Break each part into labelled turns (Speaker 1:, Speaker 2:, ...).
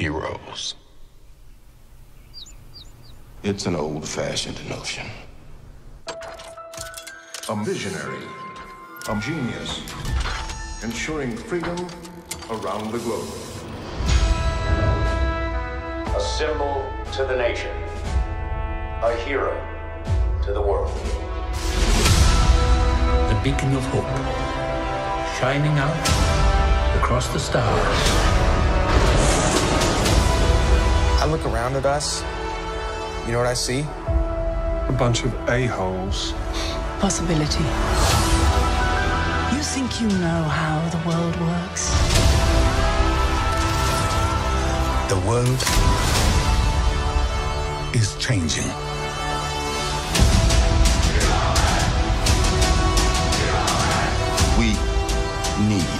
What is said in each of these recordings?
Speaker 1: heroes. It's an old fashioned notion.
Speaker 2: A visionary, a genius, ensuring freedom around the globe.
Speaker 3: A symbol to the nation, a hero to the world.
Speaker 4: The beacon of hope, shining out across the stars.
Speaker 5: I look around at us. You know what I see?
Speaker 6: A bunch of a-holes.
Speaker 7: Possibility. You think you know how the world works?
Speaker 8: The world is changing.
Speaker 1: We need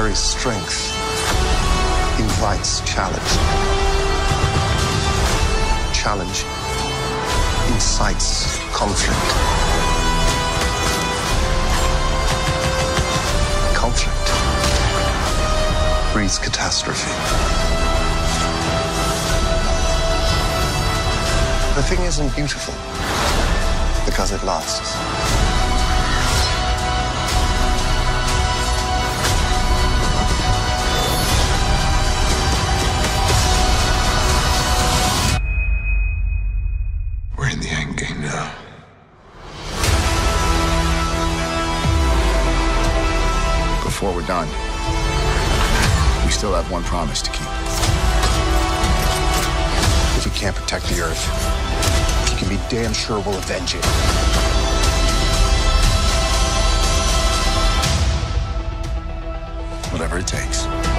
Speaker 9: very strength invites challenge. Challenge incites conflict. Conflict breeds catastrophe. The thing isn't beautiful because it lasts.
Speaker 1: We're in the end game now.
Speaker 8: Before we're done, we still have one promise to keep.
Speaker 5: If we can't protect the Earth, you can be damn sure we'll avenge it.
Speaker 8: Whatever it takes.